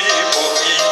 的博弈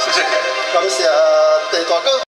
谢谢，感谢郑大哥。